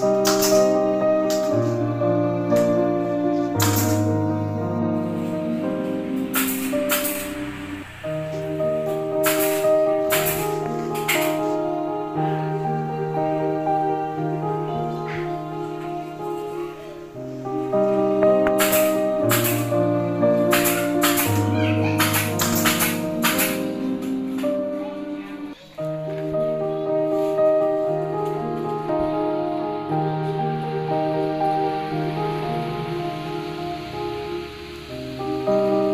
Bye. Bye.